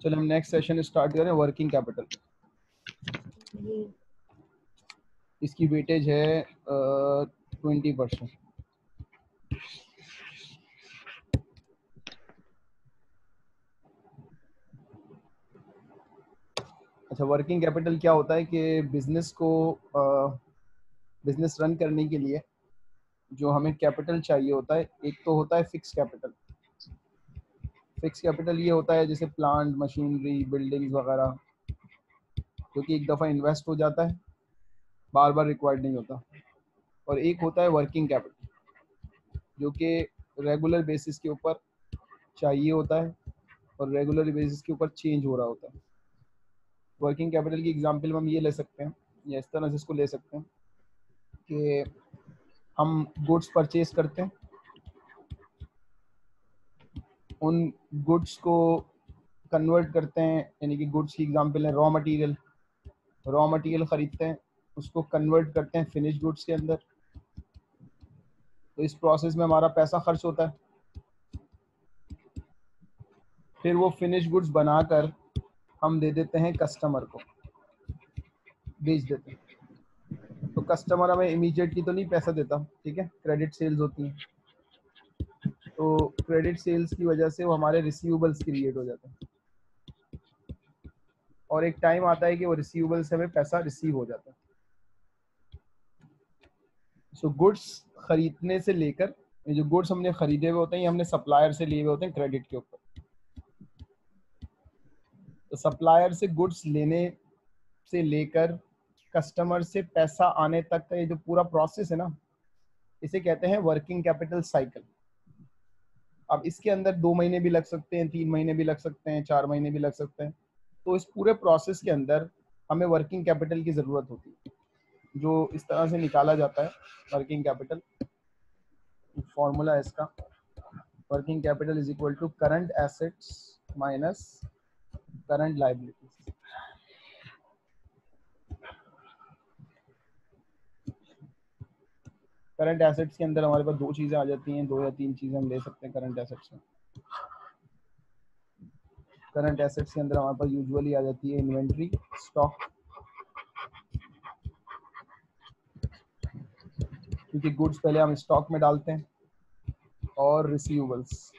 चलो हम next session start करें वर्किंग कैपिटल इसकी वेटेज है ट्वेंटी परसेंट अच्छा वर्किंग कैपिटल क्या होता है कि बिज़नेस को बिज़नेस रन करने के लिए जो हमें कैपिटल चाहिए होता है, एक तो होता है फिक्स कैपिटल फिक्स कैपिटल ये होता है, जैसे प्लांट मशीनरी बिल्डिंग्स वगैरह जो कि एक दफ़ा इन्वेस्ट हो जाता है बार बार रिक्वायर्ड नहीं होता। और एक होता है वर्किंग कैपिटल जो कि रेगुलर बेसिस के ऊपर चाहिए होता है और रेगुलर बेसिस के ऊपर चेंज हो रहा होता है। वर्किंग कैपिटल की एग्जांपल हम ये ले सकते हैं, या इस तरह से इसको ले सकते हैं कि हम गुड्स परचेज करते हैं उन गुड्स को कन्वर्ट करते हैं, यानी कि गुड्स की एग्जांपल है रॉ मटेरियल रॉ मटेरियल ख़रीदते हैं, उसको कन्वर्ट करते हैं फिनिश गुड्स के अंदर। तो इस प्रोसेस में हमारा पैसा खर्च होता है। फिर वो फिनिश गुड्स बनाकर हम दे देते हैं कस्टमर को। बेच देते हैं। तो कस्टमर हमें इमीडिएटली तो नहीं पैसा देता, ठीक है? क्रेडिट सेल्स होती हैं। तो क्रेडिट सेल्स की वजह से वो हमारे रिसीवेबल्स क्रिएट हो जाते हैं। और एक टाइम आता है कि वो रिसीवेबल से हमें पैसा रिसीव हो जाता है। सो so, गुड्स खरीदने से लेकर जो गुड्स हमने खरीदे हुए होते हैं ये हमने सप्लायर से लिए हुए होते हैं क्रेडिट के ऊपर। तो सप्लायर से गुड्स लेने से लेकर कस्टमर से पैसा आने तक का ये जो पूरा प्रोसेस है ना इसे कहते हैं वर्किंग कैपिटल साइकिल अब इसके अंदर दो महीने भी लग सकते हैं, तीन महीने भी लग सकते हैं, चार महीने भी लग सकते हैं। तो इस पूरे प्रोसेस के अंदर हमें वर्किंग कैपिटल की ज़रूरत होती है, जो इस तरह से निकाला जाता है वर्किंग कैपिटल फॉर्मूला है इसका working capital is equal to current assets minus current liabilities current assets के अंदर हमारे पास दो चीज़ें आ जाती हैं, दो या तीन चीज़ें हम ले सकते हैं करंट एसेट्स में। करंट एसेट्स के अंदर हमारे पास यूजुअली आ जाती है इन्वेंट्री स्टॉक क्योंकि गुड्स पहले हम स्टॉक में डालते हैं और रिसीवेबल्स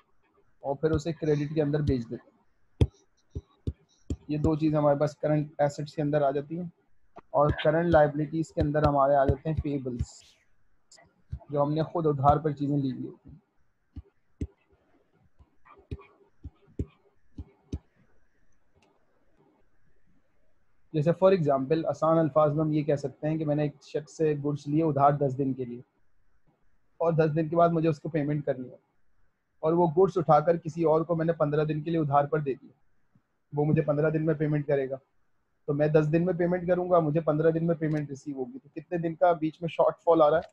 और फिर उसे क्रेडिट के अंदर बेच देते हैं। ये दो चीज़ हमारे पास करंट एसेट्स के अंदर आ जाती हैं और करंट लाइबिलिटीज़ के अंदर हमारे आ जाते हैं पेबल्स जो हमने खुद उधार पर चीज़ें ली हुई होती जैसे फॉर एग्जांपल आसान अल्फाज में हम ये कह सकते हैं कि मैंने एक शख्स से गुड्स लिए उधार दस दिन के लिए और दस दिन के बाद मुझे उसको पेमेंट करनी है और वो गुड्स उठाकर किसी और को मैंने पंद्रह दिन के लिए उधार पर दे दिया। वो मुझे पंद्रह दिन में पेमेंट करेगा। तो मैं दस दिन में पेमेंट करूँगा, मुझे पंद्रह दिन में पेमेंट रिसीव होगी। तो कितने दिन का बीच में शॉर्ट फॉल आ रहा है?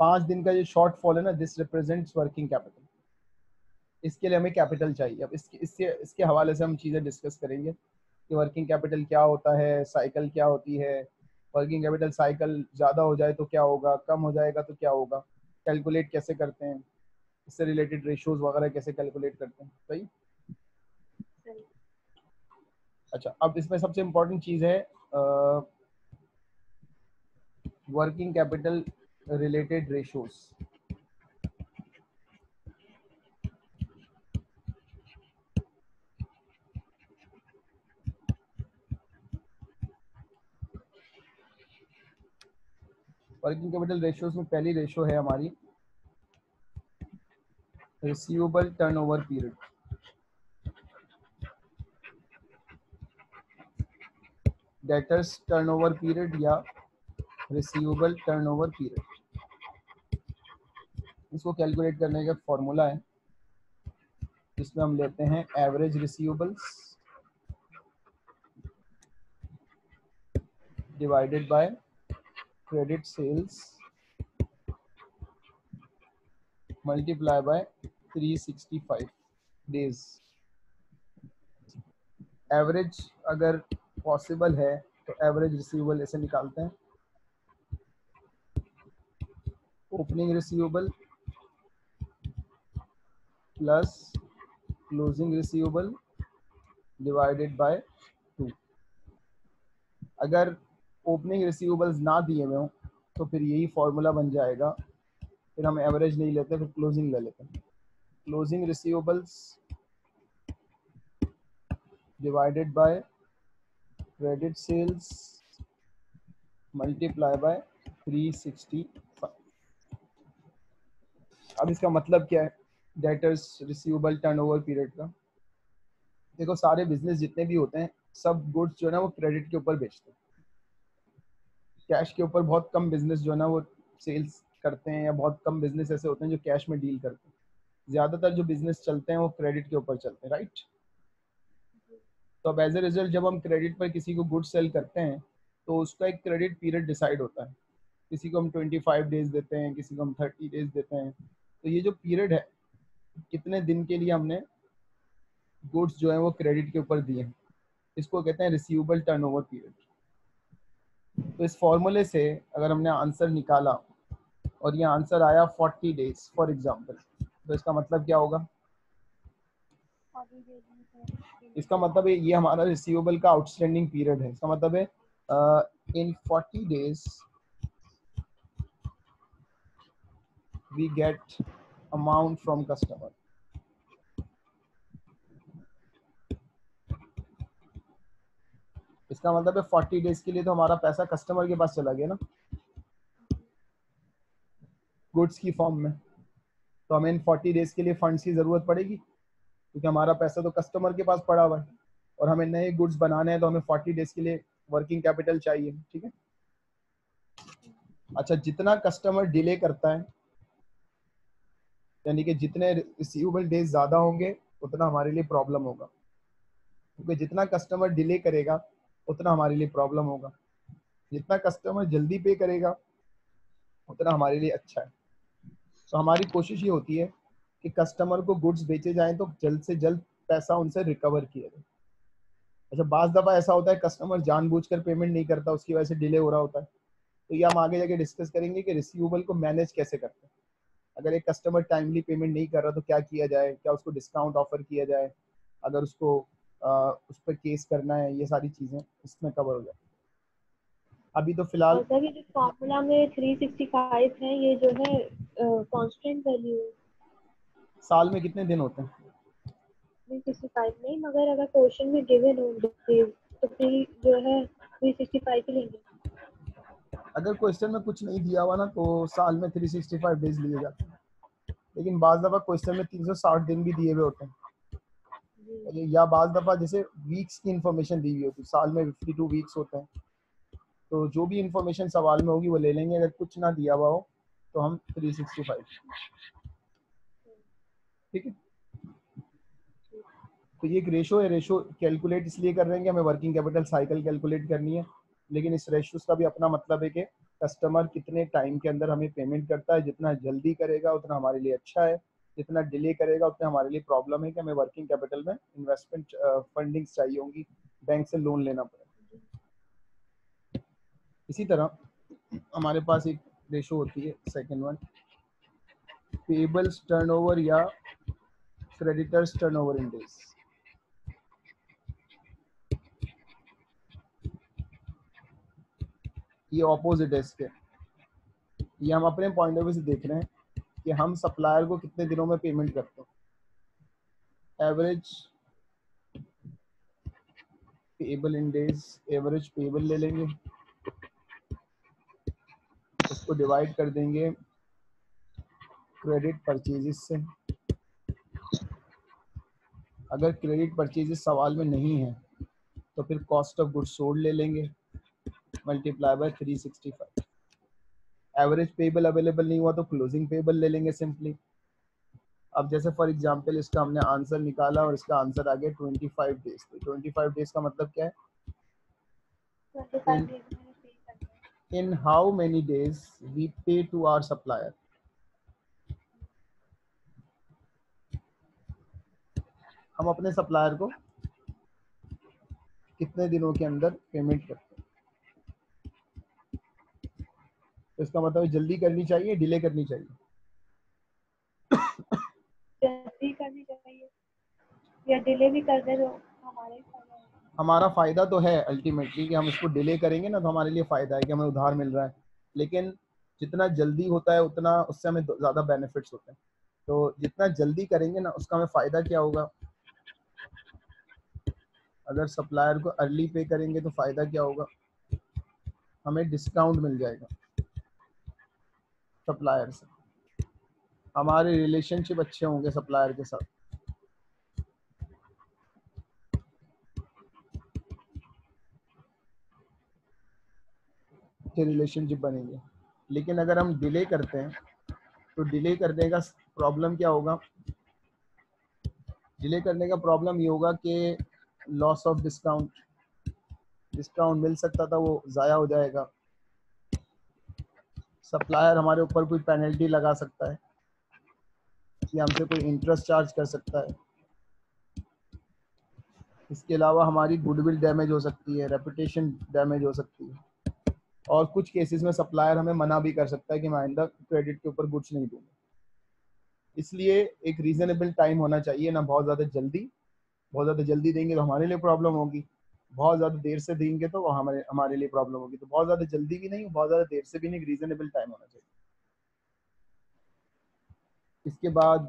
पाँच दिन का जो शॉर्ट फॉल है ना दिस रिप्रेजेंट्स वर्किंग कैपिटल इसके लिए हमें कैपिटल चाहिए। अब इसके इससे इसके हवाले से हम चीज़ें डिस्कस करेंगे कि वर्किंग कैपिटल क्या होता है साइकिल क्या होती है। वर्किंग कैपिटल साइकिल ज़्यादा हो जाए तो क्या होगा कम हो जाएगा तो क्या होगा कैलकुलेट कैसे करते हैं इससे रिलेटेड रेशियोज वगैरह कैसे कैलकुलेट करते हैं सही? अच्छा अब इसमें सबसे इम्पोर्टेंट चीज़ है working capital related ratios working capital ratios में पहली रेशियो है हमारी receivable turnover period debtors turnover period या रिसीवेबल टर्नओवर पीरियड इसको कैलकुलेट करने का फॉर्मूला है इसमें हम लेते हैं average receivables divided by credit sales multiply by 365 days. Average अगर पॉसिबल है तो एवरेज रिसीवेबल ऐसे निकालते हैं। Opening receivable plus closing receivable divided by two अगर ओपनिंग रिसीवेबल्स ना दिए हुए हों तो फिर यही फॉर्मूला बन जाएगा। फिर हम एवरेज नहीं लेते, फिर क्लोजिंग ले लेते हैं। Closing receivables divided by credit sales multiply by 365 अब इसका मतलब क्या है? डेटर्स रिसीवेबल टर्नओवर पीरियड का। देखो, सारे बिज़नेस जितने भी होते हैं, सब गुड्स जो है ना, वो क्रेडिट के ऊपर बेचते हैं। कैश के ऊपर बहुत कम बिज़नेस जो है ना, वो सेल्स करते हैं, या बहुत कम बिज़नेस ऐसे होते हैं जो कैश में डील करते हैं। ज़्यादातर जो बिज़नेस चलते हैं, वो क्रेडिट के ऊपर चलते हैं राइट तो अब एज ए रिज़ल्ट जब हम क्रेडिट पर किसी को गुड सेल करते हैं तो उसका एक क्रेडिट पीरियड डिसाइड होता है। किसी को हम 25 डेज़ देते हैं, किसी को हम 30 डेज़ देते हैं। तो ये जो पीरियड है कितने दिन के लिए हमने गुड्स जो है वो क्रेडिट के ऊपर दिए हैं? इसको कहते हैं रिसीवेबल टर्नओवर पीरियड तो इस फॉर्मूले से अगर हमने आंसर निकाला और ये आंसर आया 40 डेज़ फॉर एग्जांपल तो इसका मतलब क्या होगा? इसका मतलब है ये हमारा रिसीवेबल का आउटस्टैंडिंग पीरियड है। इसका मतलब है in forty days we get amount from customer इसका मतलब है फोर्टी डेज़ के लिए तो हमारा पैसा कस्टमर के पास चला गया ना। गुड्स की फॉर्म में। तो हमें इन फोर्टी डेज़ के लिए फंड्स की ज़रूरत पड़ेगी, क्योंकि हमारा पैसा तो कस्टमर के पास पड़ा हुआ है। और हमें नए गुड्स बनाने हैं तो हमें फोर्टी डेज़ के लिए वर्किंग कैपिटल चाहिए, ठीक है? अच्छा जितना कस्टमर डिले करता है यानी कि जितने रिसीवेबल डेज़ ज़्यादा होंगे, उतना हमारे लिए प्रॉब्लम होगा। क्योंकि जितना कस्टमर डिले करेगा, उतना हमारे लिए प्रॉब्लम होगा। जितना कस्टमर जल्दी पे करेगा, उतना हमारे लिए अच्छा है। तो हमारी कोशिश ये होती है कि कस्टमर को गुड्स बेचे जाएँ तो जल्द से जल्द पैसा उनसे रिकवर किया जाए। अच्छा बाज दफ़ा ऐसा होता है कस्टमर जानबूझकर पेमेंट नहीं करता, उसकी वजह से डिले हो रहा होता है। तो ये हम आगे जाके डिस्कस करेंगे कि रिसीवेबल को मैनेज कैसे करते हैं। अगर एक कस्टमर टाइमली पेमेंट नहीं कर रहा तो क्या किया जाए? क्या उसको डिस्काउंट ऑफ़र किया जाए? अगर उसको आ, उस पर केस करना है ये सारी चीज़ें इसमें कवर हो जाए अभी तो फ़िलहाल सर ये जो फॉर्मूला में 365 है ये जो है कांस्टेंट वैल्यू साल में कितने दिन होते हैं? 365 नहीं मगर अगर क्वेश्चन में गिवन हो तो फिर जो है 365 ही लेंगे। अगर क्वेश्चन में कुछ नहीं दिया हुआ ना तो साल में 365 डेज़ लिए जाते हैं। लेकिन बाज दफ़ा क्वेश्चन में 360 दिन भी दिए हुए होते हैं। या बाज दफ़ा जैसे वीक्स की इंफॉर्मेशन दी हुई होती है साल में 52 वीक्स होते हैं। तो जो भी इंफॉर्मेशन सवाल में होगी वो ले लेंगे। अगर कुछ ना दिया हुआ हो तो हम 365 ठीक है? तो ये एक रेशो है। रेशो कैलकुलेट इसलिए कर रहे हैं कि हमें वर्किंग कैपिटल साइकिल कैलकुलेट करनी है। लेकिन इस रेशो का भी अपना मतलब है कि कस्टमर कितने टाइम के अंदर हमें पेमेंट करता है, जितना जल्दी करेगा, उतना हमारे लिए अच्छा है, जितना डिले करेगा, उतना हमारे लिए प्रॉब्लम है कि हमें वर्किंग कैपिटल में इन्वेस्टमेंट फंडिंग चाहिए होंगी बैंक से लोन लेना पड़ेगा इसी तरह हमारे पास एक रेशो होती है सेकेंड वन पेबल्स टर्नओवर या क्रेडिटर्स टर्नओवर इन डेज़ ये ऑपोजिट है इसके। ये हम अपने पॉइंट ऑफ़ व्यू से देख रहे हैं कि हम सप्लायर को कितने दिनों में पेमेंट करते हैं। Average payable in days average payable ले लेंगे। उसको डिवाइड कर देंगे क्रेडिट परचेजेस से। अगर क्रेडिट परचेजेस सवाल में नहीं है तो फिर कॉस्ट ऑफ़ गुड सोल्ड ले लेंगे। Multiply by 365 average payable available नहीं हुआ तो क्लोजिंग पेबल ले लेंगे सिंपली अब जैसे फॉर एग्जांपल इसका हमने आंसर निकाला और इसका आंसर आ गया 25 डेज़ तो 25 डेज़ का मतलब क्या है? In how many days we pay to our supplier हम अपने सप्लायर को कितने दिनों के अंदर पेमेंट करते हैं? तो इसका मतलब जल्दी करनी चाहिए डिले करनी चाहिए। जल्दी करनी चाहिए। या डिले भी कर दे तो हमारे हमारा फ़ायदा तो है अल्टीमेटली कि हम इसको डिले करेंगे ना तो हमारे लिए फ़ायदा है कि हमें उधार मिल रहा है। लेकिन जितना जल्दी होता है उतना उससे हमें ज़्यादा बेनिफिट्स होते हैं। तो जितना जल्दी करेंगे ना उसका हमें फ़ायदा क्या होगा? अगर सप्लायर को अर्ली पे करेंगे तो फ़ायदा क्या होगा? हमें डिस्काउंट मिल जाएगा। सप्लायर से हमारे रिलेशनशिप अच्छे होंगे सप्लायर के साथ। अच्छे रिलेशनशिप बनेंगे। लेकिन अगर हम डिले करते हैं तो डिले करने का प्रॉब्लम क्या होगा? डिले करने का प्रॉब्लम ये होगा कि लॉस ऑफ़ डिस्काउंट डिस्काउंट मिल सकता था, वो ज़ाया हो जाएगा। सप्लायर हमारे ऊपर कोई पेनल्टी लगा सकता है? कि हमसे कोई इंटरेस्ट चार्ज कर सकता है? इसके अलावा हमारी गुडविल डैमेज हो सकती है रेपुटेशन डैमेज हो सकती है। और कुछ केसेस में सप्लायर हमें मना भी कर सकता है कि मैं आइंदा क्रेडिट के ऊपर गुड्स नहीं दूँगा। इसलिए एक रीजनेबल टाइम होना चाहिए, ना बहुत ज़्यादा जल्दी। बहुत ज़्यादा जल्दी देंगे तो हमारे लिए प्रॉब्लम होगी। बहुत ज़्यादा देर से देंगे तो हमारे हमारे लिए प्रॉब्लम होगी। तो बहुत ज़्यादा जल्दी भी नहीं, बहुत ज़्यादा देर से भी नहीं रीजनेबल टाइम होना चाहिए। इसके बाद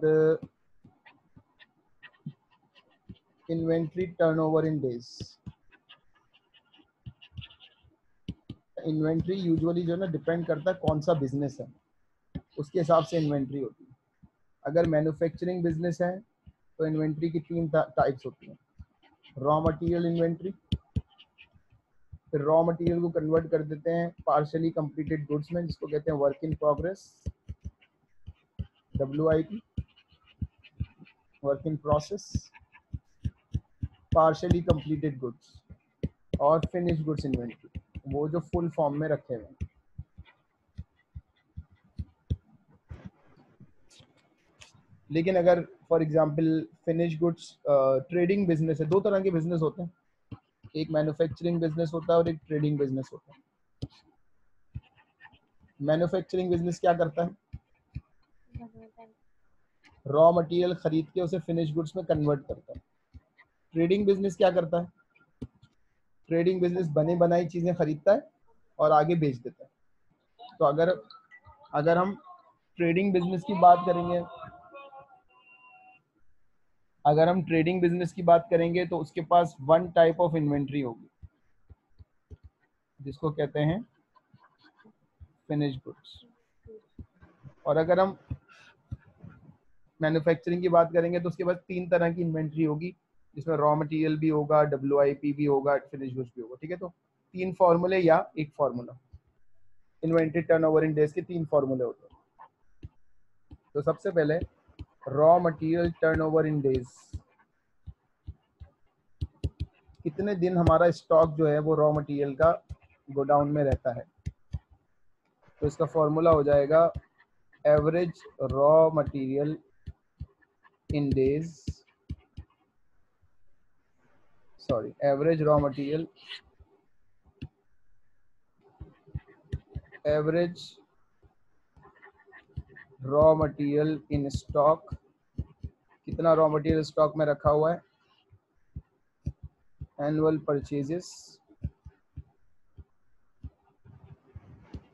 inventory turnover in days inventory usually जो है ना डिपेंड करता है कौन सा बिज़नेस है। उसके हिसाब से इन्वेंट्री होती है। अगर मैन्युफैक्चरिंग बिज़नेस है तो इन्वेंट्री की तीन टाइप्स होती हैं। रॉ मटेरियल इन्वेंट्री फिर रॉ मटेरियल को कन्वर्ट कर देते हैं पार्शली कंप्लीटेड गुड्स में, जिसको कहते हैं work in progress W I T work in process partially completed goods और फिनिश गुड्स इन्वेंट्री वो जो फुल फॉर्म में रखे हुए लेकिन अगर for example finish goods trading business है, दो तरह के बिज़नेस होते हैं। एक मैन्युफैक्चरिंग बिज़नेस होता है और एक ट्रेडिंग बिज़नेस होता है। मैन्युफैक्चरिंग बिज़नेस क्या करता है? रॉ मटेरियल खरीद के उसे फिनिश गुड्स में कन्वर्ट करता है। ट्रेडिंग बिज़नेस क्या करता है? ट्रेडिंग बिज़नेस बने बनाई चीज़ें खरीदता है और आगे बेच देता है। तो अगर अगर हम ट्रेडिंग बिज़नेस की बात करेंगे अगर हम ट्रेडिंग बिज़नेस की बात करेंगे तो उसके पास वन टाइप ऑफ़ इन्वेंट्री होगी। जिसको कहते हैं फिनिश गुड्स और अगर हम मैन्युफैक्चरिंग की बात करेंगे तो उसके पास तीन तरह की इन्वेंट्री होगी, जिसमें रॉ मटेरियल भी होगा डब्ल्यू भी होगा फिनिश गुड्स भी होगा। ठीक है तो तीन फॉर्मूले या एक formula inventory turnover in days के तीन फॉर्मूले होते हैं। तो सबसे पहले raw material turnover in days कितने दिन हमारा स्टॉक जो है वो रॉ मटेरियल का गोडाउन में रहता है? तो इसका फॉर्मूला हो जाएगा average raw material in days sorry average raw material average raw material in stock कितना रॉ मटेरियल स्टॉक में रखा हुआ है? एनुअल परचेजेस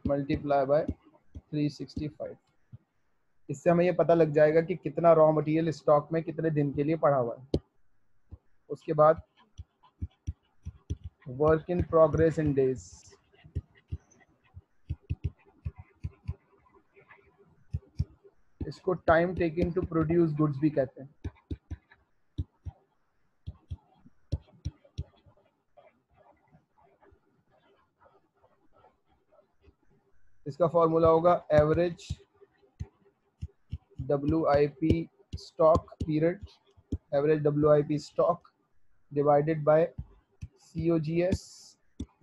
मल्टीप्लाई बाय 365 इससे हमें ये पता लग जाएगा कि कितना रॉ मटेरियल स्टॉक में कितने दिन के लिए पड़ा हुआ है। उसके बाद work in progress in days इसको time taking to produce goods भी कहते हैं। इसका फॉर्मूला होगा average W I P stock period average W I P stock divided by C O G S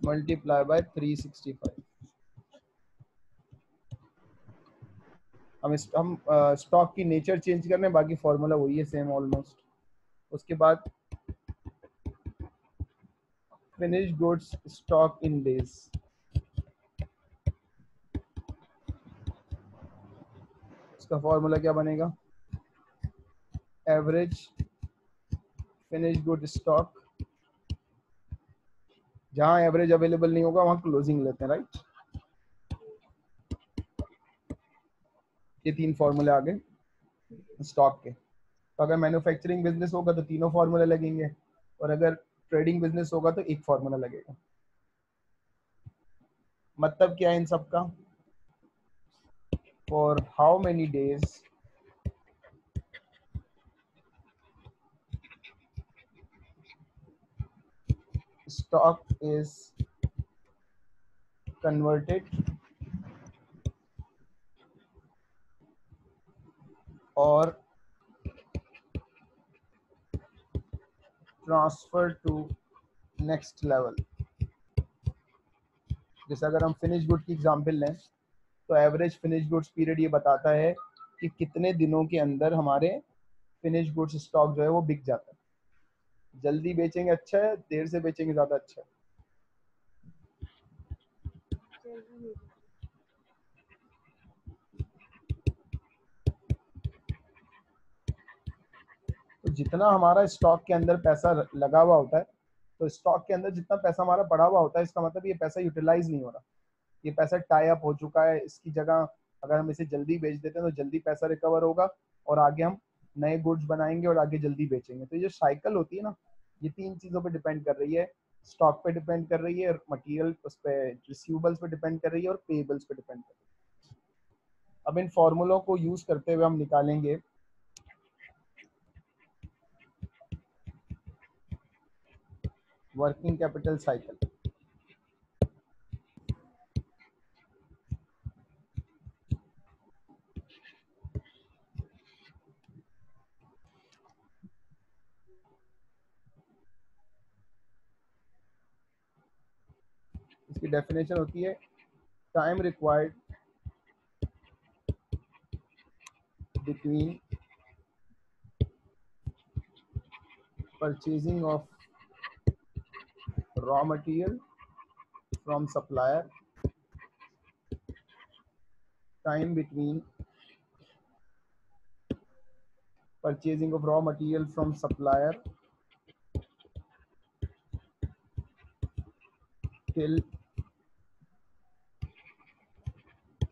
multiply by three sixty five हम हम stock की nature change कर रहे हैं, बाकी फॉर्मूला वही है सेम ऑलमोस्ट उसके बाद finish goods stock in days इसका फॉर्मूला क्या बनेगा? एवरेज फिनिश गुड स्टॉक जहाँ एवरेज अवेलेबल नहीं होगा, वहाँ क्लोजिंग लेते हैं राइट ये तीन फॉर्मूले आ गए स्टॉक के। तो अगर मैन्युफैक्चरिंग बिज़नेस होगा तो तीनों फार्मूले लगेंगे, और अगर ट्रेडिंग बिज़नेस होगा तो एक फार्मूला लगेगा। मतलब क्या है इन सब का for how many days stock is converted or transfer to next level जैसे अगर हम फिनिश गुड की एग्जांपल लें तो एवरेज फिनिश गुड्स पीरियड ये बताता है कि कितने दिनों के अंदर हमारे फिनिश गुड्स स्टॉक जो है वो बिक जाता है। जल्दी बेचेंगे अच्छा है, देर से बेचेंगे ज़्यादा अच्छा है। जितना हमारा स्टॉक के अंदर पैसा लगा हुआ होता है तो स्टॉक के अंदर जितना पैसा हमारा पड़ा हुआ होता है, इसका मतलब ये पैसा यूटिलाइज नहीं हो रहा। ये पैसा टाई अप हो चुका है, इसकी जगह अगर हम इसे जल्दी बेच देते हैं तो जल्दी पैसा रिकवर होगा और आगे हम नए गुड्स बनाएँगे और आगे जल्दी बेचेंगे। तो ये साइकिल होती है ना, ये तीन चीज़ों पर डिपेंड कर रही है। स्टॉक पे डिपेंड कर रही है मटेरियल उस पर रिसीवेबल्स पे डिपेंड कर रही है और पेबल्स पे डिपेंड कर रही है। अब इन फॉर्मूलों को यूज़ करते हुए हम निकालेंगे। वर्किंग कैपिटल साइकिल इसकी डेफिनेशन होती है time required between purchasing of raw material from supplier. Time between purchasing of raw material from supplier till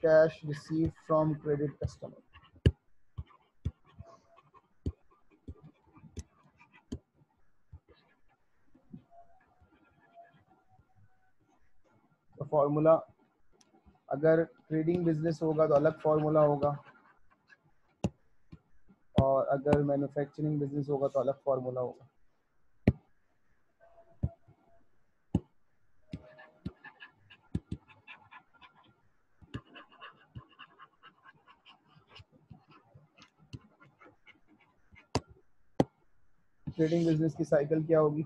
cash received from credit customer formula अगर ट्रेडिंग बिज़नेस होगा तो अलग फार्मूला होगा। और अगर मैन्युफैक्चरिंग बिज़नेस होगा तो अलग फार्मूला होगा। ट्रेडिंग बिज़नेस की साइकिल क्या होगी?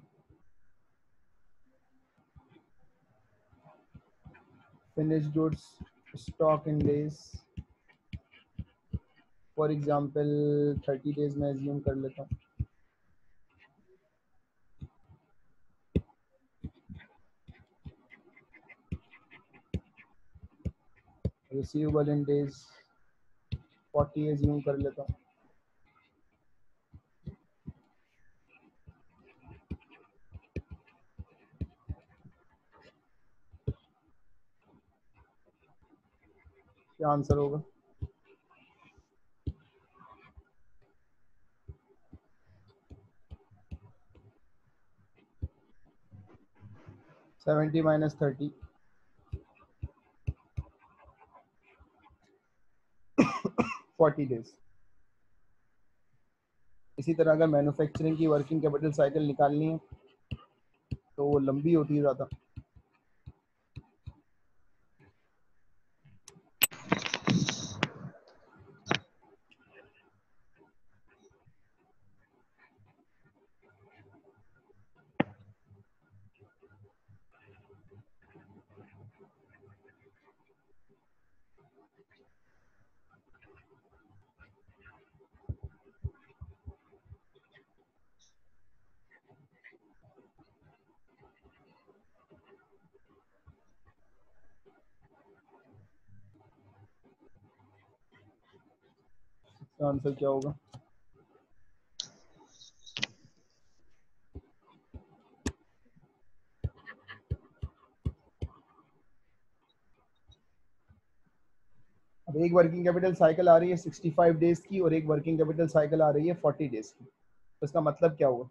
Finished goods stock in days. For example thirty days में एज्यूम कर लेता हूँ। Receivable in days forty assume कर लेता हूँ। क्या आंसर होगा? Seventy minus thirty. Forty days. इसी तरह अगर मैन्युफैक्चरिंग की वर्किंग कैपिटल साइकिल निकालनी है तो वो लंबी होती है ज़्यादा। इसका आंसर क्या होगा? अब एक वर्किंग कैपिटल साइकिल आ रही है 65 डेज़ की और एक वर्किंग कैपिटल साइकिल आ रही है 40 डेज़ की। तो इसका मतलब क्या हुआ?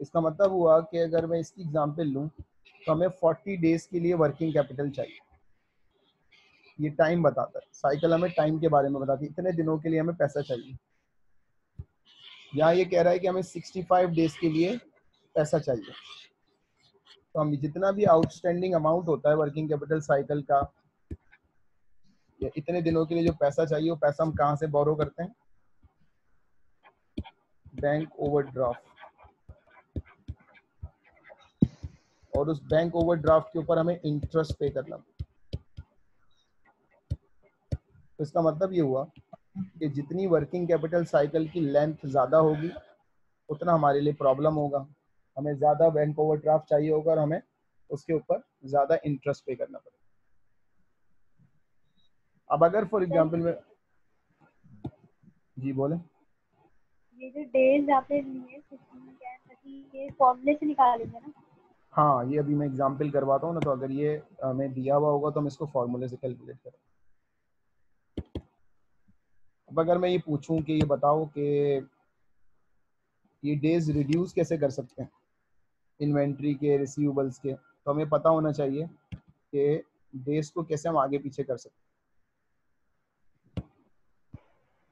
इसका मतलब हुआ कि अगर मैं इसकी एग्ज़ाम्पल लूँ तो हमें 40 डेज़ के लिए वर्किंग कैपिटल चाहिए। ये टाइम बताता है। साइकिल हमें टाइम के बारे में बताती है। इतने दिनों के लिए हमें पैसा चाहिए। यहाँ ये कह रहा है कि हमें 65 डेज़ के लिए पैसा चाहिए। तो हम जितना भी आउटस्टैंडिंग अमाउंट होता है वर्किंग कैपिटल साइकिल का, या इतने दिनों के लिए जो पैसा चाहिए, वो पैसा हम कहाँ से बोरो करते हैं? बैंक ओवरड्राफ्ट और उस बैंक ओवरड्राफ्ट के ऊपर हमें इंटरेस्ट पे करना तो इसका मतलब ये हुआ कि जितनी वर्किंग कैपिटल साइकिल की लेंथ ज़्यादा होगी उतना हमारे लिए प्रॉब्लम होगा। हमें ज़्यादा बैंक ओवरड्राफ्ट चाहिए होगा और हमें उसके ऊपर ज़्यादा इंटरेस्ट पे करना पड़ेगा। अब अगर फॉर एग्जांपल में जी बोले। ये जो डेज़ आपने लिए ये फॉर्मूले से निकालेंगे ना? हाँ ये अभी मैं एग्जांपल करवाता हूँ ना तो अगर ये हमें दिया हुआ होगा तो हम इसको फॉर्मूले से कैलकुलेट करें अब अगर मैं ये पूछूँ कि ये बताओ कि ये डेज़ रिड्यूस कैसे कर सकते हैं? इन्वेंट्री के रिसीवेबल्स के तो हमें पता होना चाहिए कि डेज़ को कैसे हम आगे पीछे कर सकते हैं।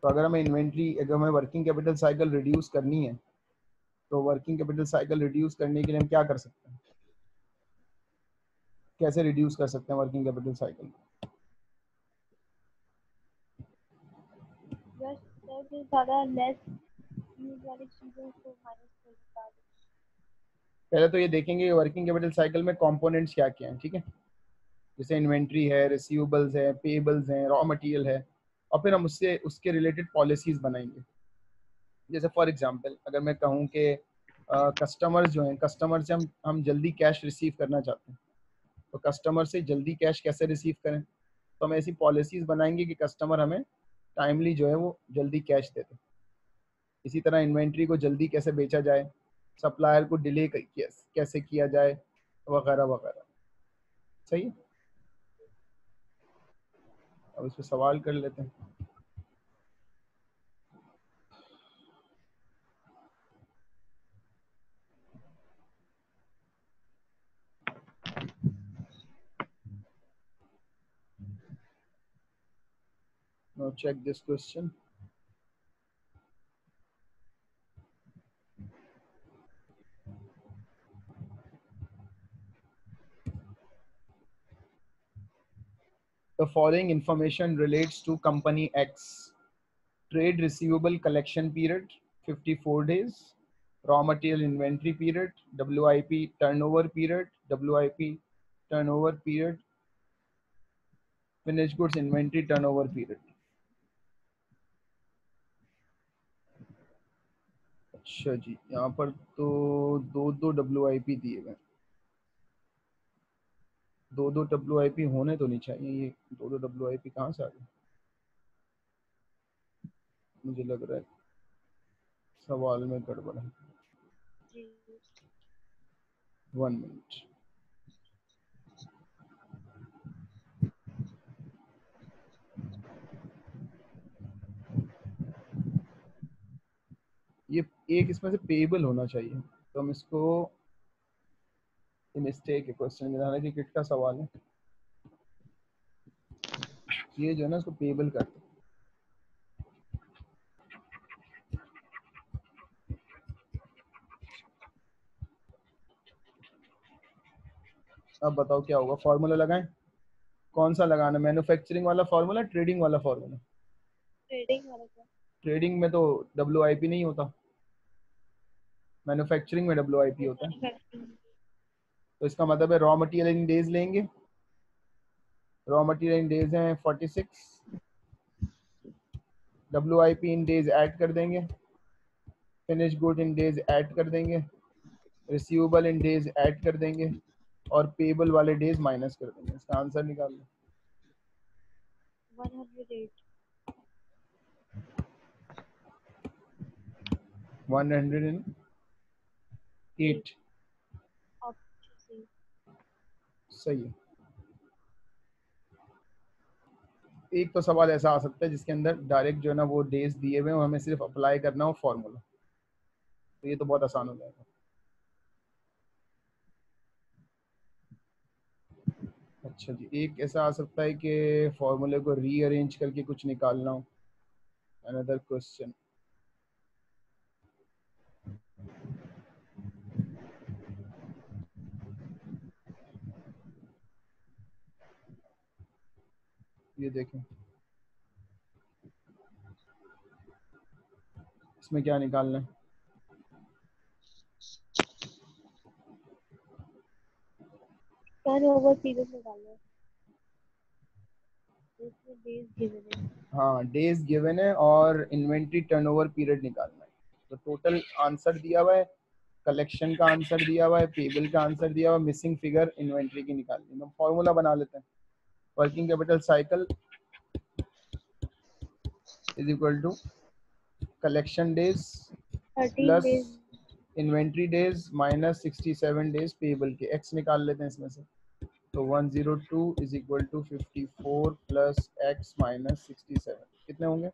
तो अगर हमें इन्वेंट्री अगर हमें वर्किंग कैपिटल साइकिल रिड्यूस करनी है तो वर्किंग कैपिटल साइकिल रिड्यूस करने के लिए हम क्या कर सकते हैं? कैसे रिड्यूस कर सकते हैं वर्किंग कैपिटल साइकिल पहले तो ये देखेंगे वर्किंग कैपिटल साइकिल में कंपोनेंट्स क्या क्या हैं, ठीक है? जैसे इन्वेंट्री है रिसीवेबल्स है पेबल्स हैं रॉ मटेरियल है, और फिर हम उससे, उसके रिलेटेड पॉलिसीज़ बनाएँगे। जैसे फॉर एग्जांपल अगर मैं कहूँ कि कस्टमर्स जो हैं कस्टमर से हम हम जल्दी कैश रिसीव करना चाहते हैं। तो कस्टमर से जल्दी कैश कैसे रिसीव करें? तो हम ऐसी पॉलिसीज़ बनाएँगे कि कस्टमर हमें टाइमली जो है वो जल्दी कैश देते इसी तरह इन्वेंट्री को जल्दी कैसे बेचा जाए सप्लायर को डिले कैसे किया जाए, वगैरह वगैरह। सही है? अब इस पर सवाल कर लेते हैं। Now check this question. The following information relates to company X. Trade receivable collection period 54 days. Raw material inventory period, WIP turnover period, WIP turnover period, finished goods inventory turnover period. अच्छा जी यहाँ पर तो दो दो W I P दिए गए दो दो डब्ल्यू आई पी होने तो नहीं चाहिए ये दो दो डब्ल्यू आई पी कहाँ से आ गए? मुझे लग रहा है सवाल में गड़बड़ है। वन मिनट ये एक इसमें से पेबल होना चाहिए। तो हम इसको मिस्टेक क्वेश्चन हालाँकि किट का सवाल है। ये जो है ना इसको पेबल करते अब बताओ क्या होगा? फॉर्मूला लगाएँ। कौन सा लगाना? मैन्युफैक्चरिंग वाला फॉर्मूला ट्रेडिंग वाला फॉर्मूला ट्रेडिंग वाला ट्रेडिंग में तो WIP नहीं होता। मैन्युफैक्चरिंग में डब्ल्यू आई पी होता है। तो इसका मतलब है रॉ मटेरियल इन डेज़ लेंगे। रॉ मटेरियल इन डेज़ हैं 46 W I P in days add कर देंगे। Finish good in days add कर देंगे। रिसीवेबल इन डेज़ ऐड कर देंगे। और पेबल वाले डेज़ माइनस कर देंगे। इसका आंसर निकाल लो। 108 108 सही है। एक तो सवाल ऐसा आ सकता है जिसके अंदर डायरेक्ट जो है ना वो डेज़ दिए हुए हमें सिर्फ़ अप्लाई करना हो फॉर्मूला तो ये तो बहुत आसान हो जाएगा। अच्छा जी, एक ऐसा आ सकता है कि फॉर्मूले को रीअरेंज करके कुछ निकालना हो। अनदर क्वेश्चन ये देखें। इसमें क्या निकालना है? टर्नओवर पीरियड निकालना है। डेज़ गिवन है। डेज़ गिवन और इन्वेंट्री टर्नओवर पीरियड निकालना है। तो टोटल आंसर दिया हुआ है कलेक्शन का आंसर दिया हुआ है पेबल का आंसर दिया हुआ है मिसिंग फिगर इन्वेंट्री की निकालनी है। फॉर्मूला बना लेते हैं। Working capital cycle is equal to collection days 13 plus days inventory days minus 67 days payable के। एक्स निकाल लेते हैं इसमें से। तो 102 is equal to 54 plus x minus 67 कितने होंगे?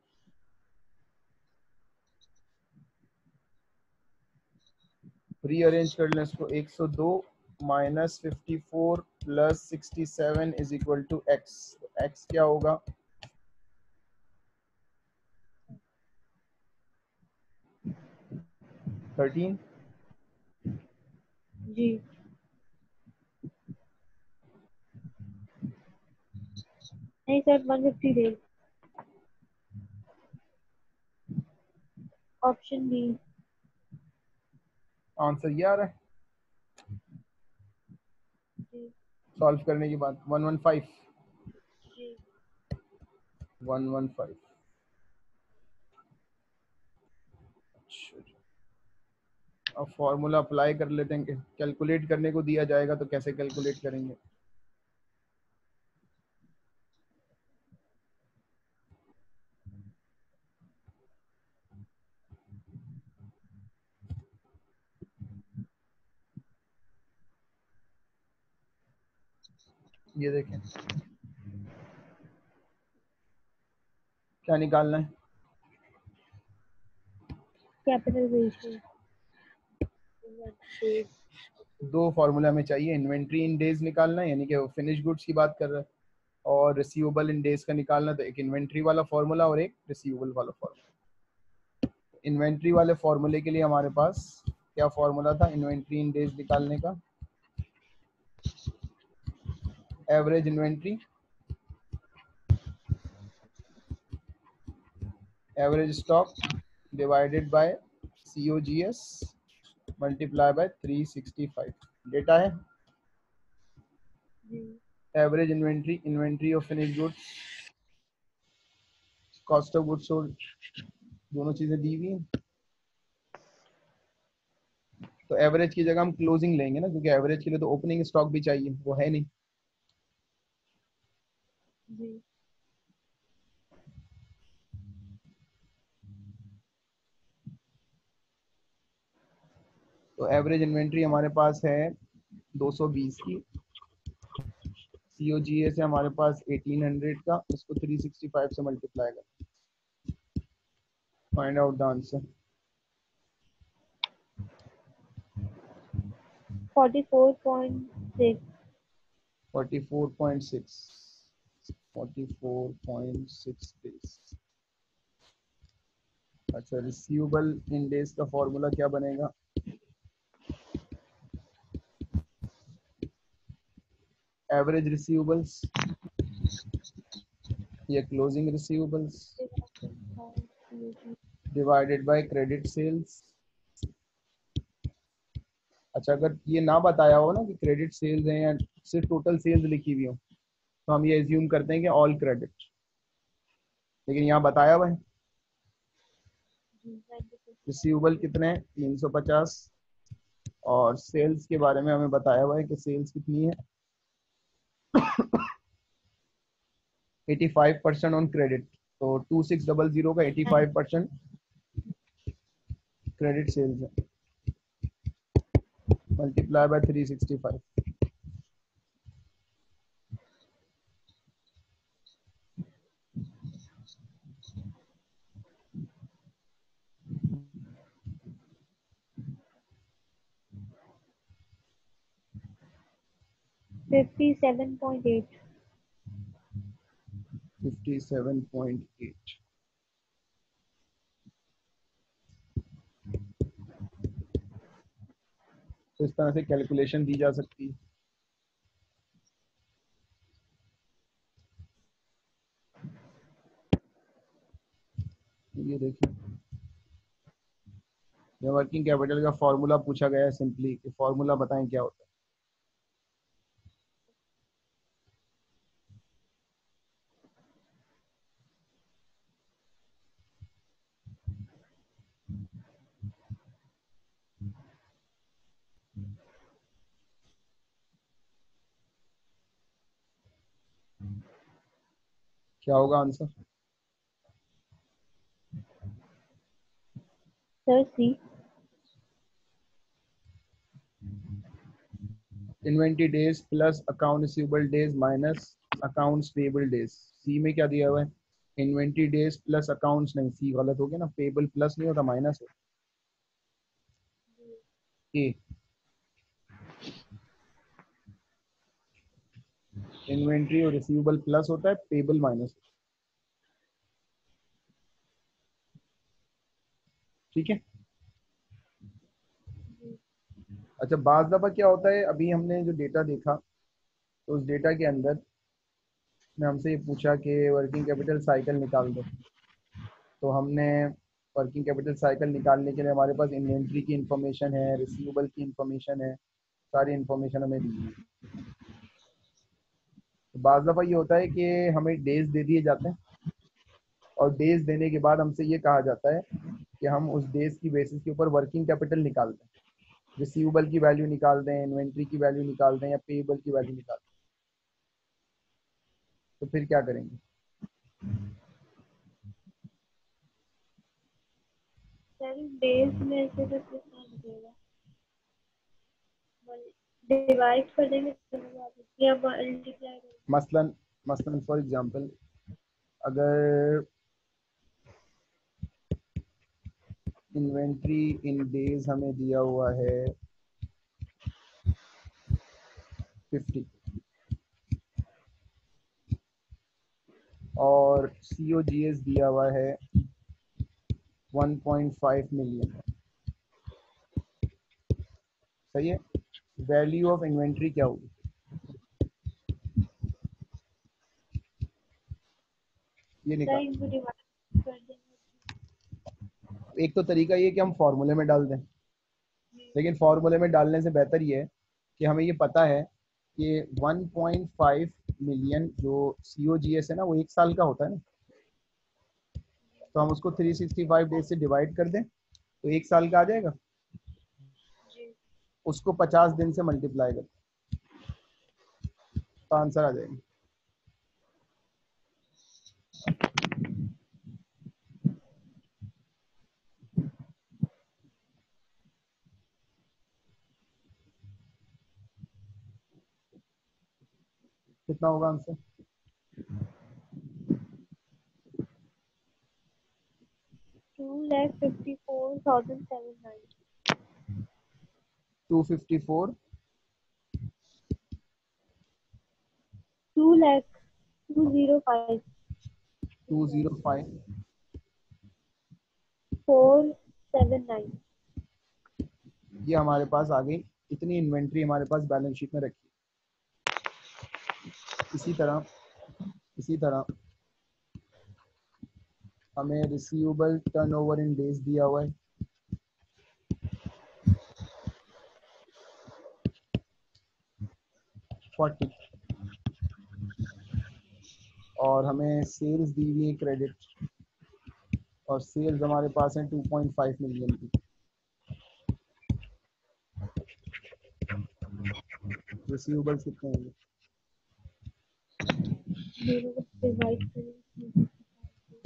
रीअरेंज कर लें इसको। 102 minus 54 plus 67 is equal to x. X क्या होगा? थर्टीन? जी। नहीं sir 150 days option B answer ये आ रहा है जी सॉल्व करने के बाद 115 जी। 115 अच्छा फाइव अब फॉर्मूला अप्लाई कर लेते हैं कैलकुलेट करने को दिया जाएगा तो कैसे कैलकुलेट करेंगे? ये देखें। क्या निकालना है? कैपिटल दो फार्मूला हमें चाहिए इन्वेंट्री इन डेज़ निकालना है यानी कि वो फिनिश गुड्स की बात कर रहा है और रिसीवेबल इन डेज़ का निकालना तो एक इन्वेंट्री वाला फार्मूला और एक रिसीवेबल वाला फॉर्मूला इन्वेंट्री वाले फार्मूले के लिए हमारे पास क्या फॉर्मूला था? इन्वेंट्री इन डेज़ निकालने का। Average inventory average stock divided by COGS multiply by 365 data है? Average inventory inventory of finish goods cost of goods sold दोनों चीज़ें दी हुई हैं। तो एवरेज की जगह हम क्लोजिंग लेंगे ना क्योंकि एवरेज के लिए तो ओपनिंग स्टॉक भी चाहिए वो है नहीं। जी। तो एवरेज इन्वेंट्री हमारे पास है 220 की। COGS है हमारे पास 1800 का इसको 365 से मल्टीप्लाई कर। Find out the answer 44.6 44.6 44.6 days. अच्छा रिसीवेबल इन डेज़ का फॉर्मूला क्या बनेगा? एवरेज रिसीवेबल्स या closing receivables divided by credit sales अच्छा अगर ये ना बताया हो ना कि क्रेडिट सेल्स हैं या सिर्फ़ टोटल सेल्स लिखी हुई हो तो हम ये एज्यूम करते हैं कि ऑल क्रेडिट लेकिन यहाँ बताया हुआ है। रिसीवेबल कितने तीन सौ पचास। और सेल्स के बारे में हमें बताया हुआ है कि सेल्स कितनी है। Eighty five percent on credit तो टू सिक्स डबल ज़ीरो का eighty five percent credit sales है। Multiply by three sixty five 57.8 तो इस तरह से कैलकुलेशन दी जा सकती ये देखिए। या वर्किंग कैपिटल का फॉर्मूला पूछा गया है सिंपली कि फॉर्मूला बताएँ क्या होता है। क्या होगा answer? Sir C. Inventory days plus account receivable days minus accounts payable days C में क्या दिया हुआ है? इन्वेंट्री डेज़ प्लस अकाउंट्स नहीं सी गलत हो गया ना। पेबल प्लस नहीं होता माइनस हो। ए इन्वेंट्री और रिसीवेबल प्लस होता है पेबल माइनस ठीक है? अच्छा बाज दफ़ा क्या होता है, अभी हमने जो डेटा देखा तो उस डेटा के अंदर ने हमसे ये पूछा कि वर्किंग कैपिटल साइकिल निकाल दो। तो हमने वर्किंग कैपिटल साइकिल निकालने के लिए हमारे पास इन्वेंट्री की इंफॉर्मेशन है रिसीवेबल की इंफॉर्मेशन है, सारी इंफॉर्मेशन हमें दी। है तो बाज़ दफ़ा ये होता है कि हमें डेज़ दे दिए जाते हैं और डेज़ देने के बाद हमसे ये कहा जाता है कि हम उस डेज़ की बेसिस के ऊपर वर्किंग कैपिटल निकाल दें रिसीवेबल की वैल्यू निकाल दें इन्वेंट्री की वैल्यू निकाल दें या पेएबल की वैल्यू निकाल दें तो फिर क्या करेंगे? सर डेज़ में से तो कितना निकलेगा डिवाइड कर देंगे या मल्टीप्लाई मसलन मसलन फॉर एग्जांपल अगर इन्वेंट्री इन डेज़ हमें दिया हुआ है 50 और सी ओ जी एस दिया हुआ है 1.5 मिलियन सही है? वैल्यू ऑफ़ इन्वेंट्री क्या होगी? ये निकाल। एक तो तरीका ये कि हम फॉर्मूले में डाल दें। लेकिन फॉर्मूले में डालने से बेहतर ये है कि हमें ये पता है कि 1.5 मिलियन जो सी ओ जी एस है ना वो एक साल का होता है ना। तो हम उसको 365 डेज़ से डिवाइड कर दें तो एक साल का आ जाएगा। उसको 50 दिन से मल्टीप्लाई कर। तो आंसर आ जाएगा। कितना होगा answer two lakh fifty four thousand seven nine 254 two lakh two 205 four seven nine ये हमारे पास आ गई। इतनी इन्वेंट्री हमारे पास बैलेंस शीट में रखी। इसी तरह इसी तरह। हमें रिसीवेबल टर्नओवर इन डेज़ दिया हुआ है। फोर्टी और हमें सेल्स दी हुई है क्रेडिट और सेल्स हमारे पास है 2.5 मिलियन की। रिसीवेबल्स कितने होंगे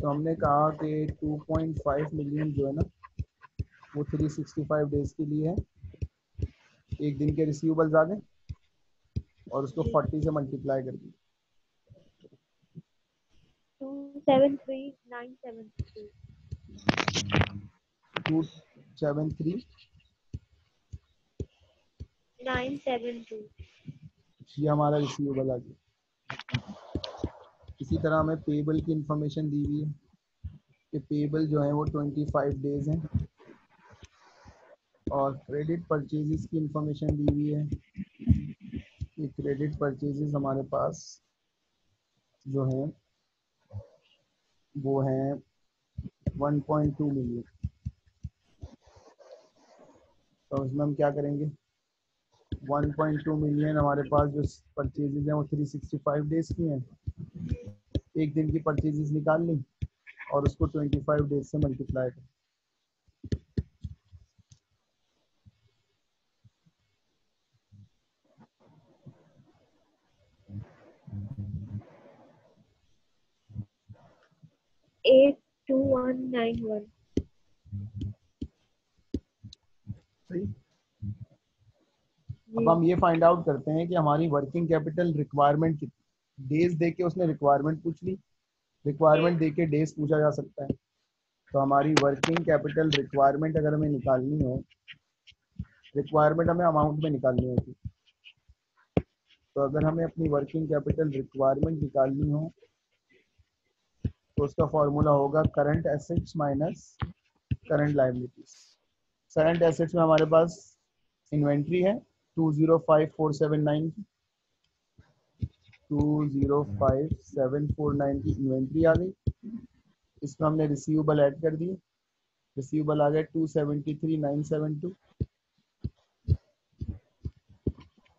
तो हमने कहा कि 2.5 मिलियन जो है ना, वो 365 डेज़ के लिए है। एक दिन के रिसीवेबल्स आ गए। और उसको 40 से मल्टीप्लाई कर two seven three nine seven two seven three. Nine seven two. ये हमारा रिसीवेबल आ गया। इसी तरह हमें पेबल की इंफॉर्मेशन दी हुई है कि पेबल जो है वो 25 डेज़ हैं। और क्रेडिट परचेजेस की इंफॉर्मेशन दी हुई है। कि क्रेडिट परचेजेस हमारे पास जो है, वो हैं 1.2 मिलियन तो उसमें हम क्या करेंगे? 1.2 मिलियन हमारे पास जो परचेजेस हैं, वो 365 डेज़ की हैं। एक दिन की परचेजेस निकाल ली और उसको 25 डेज़ से मल्टीप्लाई कर eight two one nine one अब हम ये फाइंड आउट करते हैं कि हमारी वर्किंग कैपिटल रिक्वायरमेंट कितनी डेज़ दे के उसने रिक्वायरमेंट पूछ ली। रिक्वायरमेंट दे के डेज़ पूछा जा सकता है। तो हमारी वर्किंग कैपिटल रिक्वायरमेंट अगर हमें निकालनी हो रिक्वायरमेंट हमें अमाउंट में निकालनी होगी तो अगर हमें अपनी वर्किंग कैपिटल रिक्वायरमेंट निकालनी हो तो उसका फॉर्मूला होगा current assets minus current liabilities current assets में हमारे पास इन्वेंट्री है two zero five four seven nine की। Two zero five seven four nine की इन्वेंट्री आ गई। इसमें हमने रिसीवेबल ऐड कर दिए रिसीवेबल आ गए two seventy three nine seven two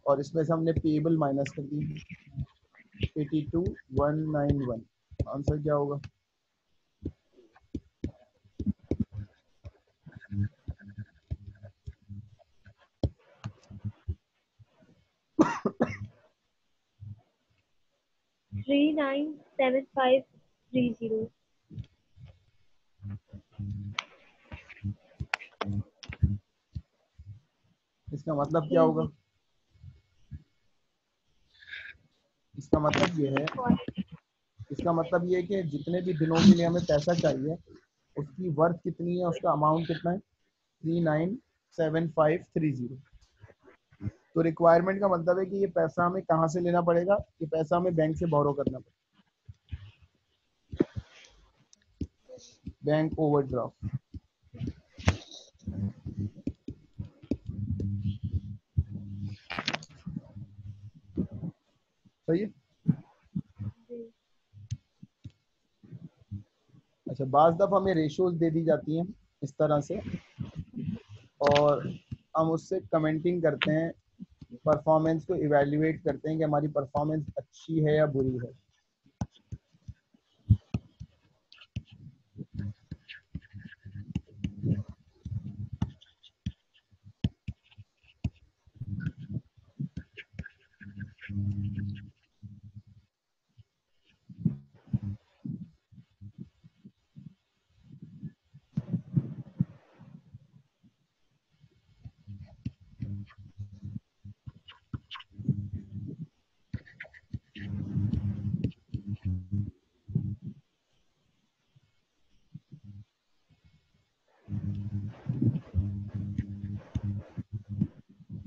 और इसमें से हमने पेबल माइनस कर दी। Eighty two one nine one answer क्या होगा? Three nine seven five three zero इसका मतलब क्या होगा? इसका मतलब ये है इसका मतलब ये है कि जितने भी दिनों के लिए हमें पैसा चाहिए, उसकी वर्थ कितनी है, उसका अमाउंट कितना है? Three nine seven five three zero तो रिक्वायरमेंट का मतलब है कि ये पैसा हमें कहाँ से लेना पड़ेगा? ये पैसा हमें बैंक से बोरो करना पड़ेगा। बैंक ओवरड्राफ्ट सही है? अच्छा बाज दफ हमें रेशियोज दे दी जाती हैं इस तरह से। और हम उससे कमेंटिंग करते हैं परफॉर्मेंस को इवेल्युएट करते हैं कि हमारी परफॉर्मेंस अच्छी है या बुरी है।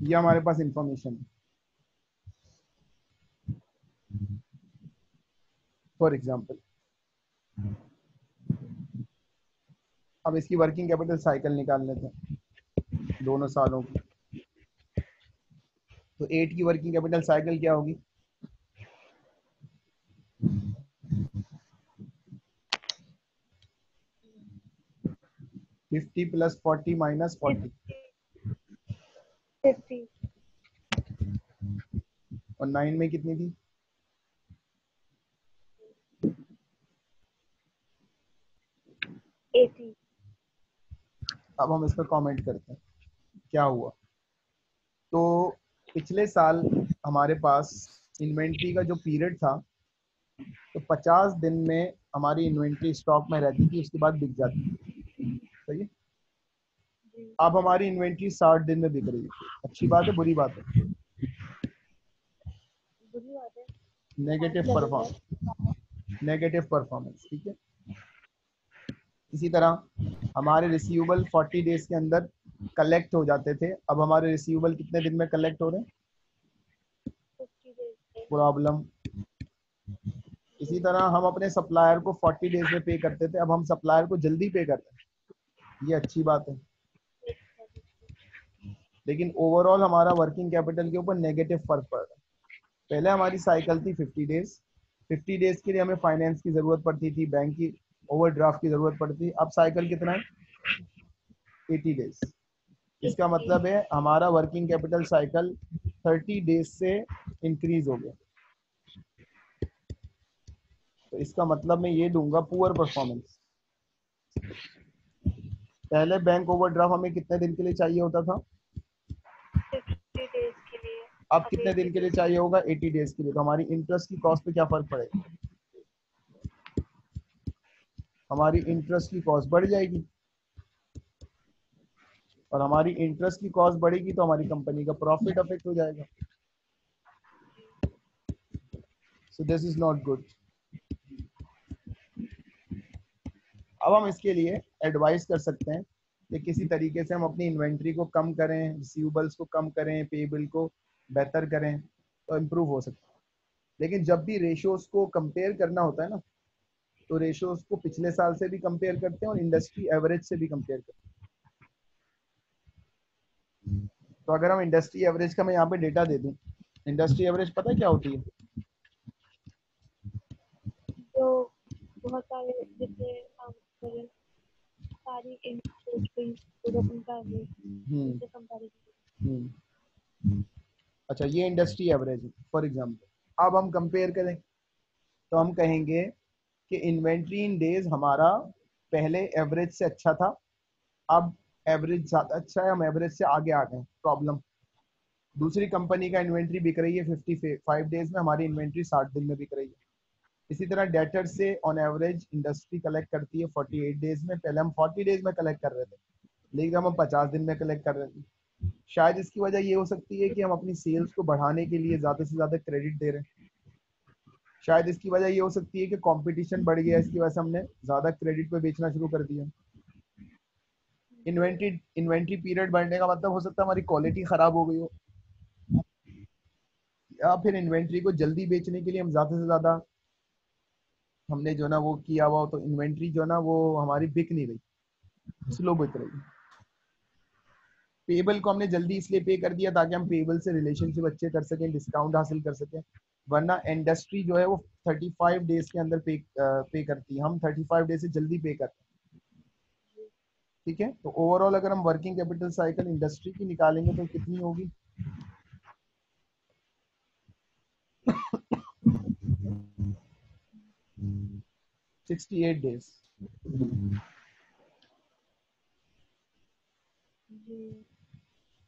ये हमारे पास इंफॉर्मेशन है। फॉर एग्ज़ाम्पल अब इसकी वर्किंग कैपिटल साइकिल निकाल लेते हैं दोनों सालों की। तो एट की वर्किंग कैपिटल साइकिल क्या होगी? Fifty plus forty minus forty fifty और नाइन में कितनी थी? एटी। अब हम इस पर कमेंट करते हैं। क्या हुआ? तो पिछले साल हमारे पास इन्वेंट्री का जो पीरियड था तो 50 दिन में हमारी इन्वेंट्री स्टॉक में रहती थी उसके बाद बिक जाती थी। सही है? अब हमारी इन्वेंट्री 60 दिन में बिक रही है। अच्छी बात है बुरी बात है बुरी बात है नेगेटिव परफॉर्मेंस नेगेटिव परफॉर्मेंस ठीक है? इसी तरह हमारे रिसीवेबल 40 डेज़ के अंदर कलेक्ट हो जाते थे। अब हमारे रिसीवेबल कितने दिन में कलेक्ट हो रहे हैं? प्रॉब्लम इसी तरह हम अपने सप्लायर को 40 डेज़ में पे करते थे। अब हम सप्लायर को जल्दी पे करते हैं। ये अच्छी बात है। लेकिन ओवरऑल हमारा वर्किंग कैपिटल के ऊपर नेगेटिव फ़र्क पड़ रहा है। पहले हमारी साइकिल थी 50 डेज़ 50 डेज़ के लिए हमें फाइनेंस की ज़रूरत पड़ती थी बैंक की ओवरड्राफ्ट की ज़रूरत पड़ती अब साइकिल कितना है? 80 डेज़ इसका मतलब है हमारा वर्किंग कैपिटल साइकिल 30 डेज़ से इंक्रीज हो गया। तो इसका मतलब मैं ये दूँगा पुअर परफॉर्मेंस पहले बैंक ओवरड्राफ्ट हमें कितने दिन के लिए चाहिए होता था? अब कितने दिन के लिए चाहिए होगा? 80 डेज़ के लिए। तो हमारी इंटरेस्ट की कॉस्ट पे क्या फ़र्क पड़ेगा? हमारी इंटरेस्ट की कॉस्ट बढ़ जाएगी। और हमारी इंटरेस्ट की कॉस्ट बढ़ेगी तो हमारी कंपनी का प्रॉफिट अफेक्ट हो जाएगा। So this is not good अब हम इसके लिए एडवाइस कर सकते हैं कि किसी तरीके से हम अपनी इन्वेंट्री को कम करें रिसीवेबल्स को कम करें पेबल को बेहतर करें तो इम्प्रूव हो सकता है। लेकिन जब भी रेशियोज को कंपेयर करना होता है ना तो रेशियोज को पिछले साल से भी कंपेयर करते हैं और इंडस्ट्री एवरेज से भी कंपेयर करते हैं। तो अगर हम इंडस्ट्री एवरेज का मैं यहाँ पे डेटा दे दूँ इंडस्ट्री एवरेज पता है क्या होती है? तो बहुत सारे जितने सारी इंडस्ट्री अच्छा ये इंडस्ट्री एवरेज है फॉर एग्ज़ाम्पल अब हम कंपेयर करें तो हम कहेंगे कि इन्वेंट्री इन डेज़ हमारा पहले एवरेज से अच्छा था, अब एवरेज ज़्यादा अच्छा है, हम एवरेज से आगे आ गए प्रॉब्लम दूसरी कंपनी का इन्वेंट्री बिक रही है फिफ्टी फाइव डेज़ में, हमारी इन्वेंट्री साठ दिन में बिक रही है. इसी तरह डेटर से ऑन एवरेज इंडस्ट्री कलेक्ट करती है फोर्टी एट डेज़ में, पहले हम फोर्टी डेज़ में कलेक्ट कर रहे थे, लेकिन हम पचास दिन में कलेक्ट कर रहे थे शायद इसकी वजह ये हो सकती है कि हम अपनी सेल्स को बढ़ाने के लिए ज़्यादा से ज़्यादा क्रेडिट दे रहे हैं। शायद इसकी वजह ये हो सकती है कि कंपटीशन बढ़ गया इसकी वजह से हमने ज़्यादा क्रेडिट पे बेचना शुरू कर दिया। इन्वेंट्री इन्वेंट्री पीरियड बढ़ने का मतलब हो सकता है हमारी क्वालिटी खराब हो गई हो। या फिर इन्वेंट्री को जल्दी बेचने के लिए हम ज़्यादा से ज़्यादा हमने जो ना वो किया हुआ तो इन्वेंट्री जो ना वो हमारी बिक नहीं रही स्लो बिक रही। पेबल को हमने जल्दी इसलिए पे कर दिया ताकि हम पेबल से रिलेशनशिप अच्छे कर सकें डिस्काउंट हासिल कर सकें। वरना इंडस्ट्री जो है वो 35 डेज़ के अंदर पे पे करती है। हम 35 डेज़ से जल्दी पे करते हैं। ठीक है? तो ओवरऑल अगर हम वर्किंग कैपिटल साइकिल इंडस्ट्री की निकालेंगे तो कितनी होगी? Sixty eight days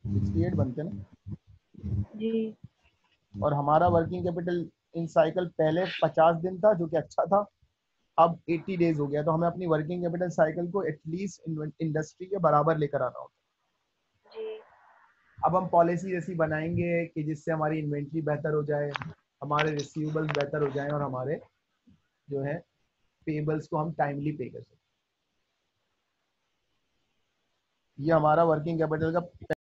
sixty eight बनते ना? जी। और हमारा वर्किंग कैपिटल इन साइकिल पहले पचास दिन था जो कि अच्छा था अब 80 डेज़ हो गया। तो हमें अपनी वर्किंग कैपिटल साइकिल को एटलीस्ट इंडस्ट्री के बराबर लेकर आना होता जी। अब हम पॉलिसी ऐसी बनाएँगे कि जिससे हमारी इन्वेंट्री बेहतर हो जाए हमारे रिसीवेबल्स बेहतर हो जाए और हमारे जो है पेबल्स को हम टाइमली पे कर सकें। ये हमारा वर्किंग कैपिटल का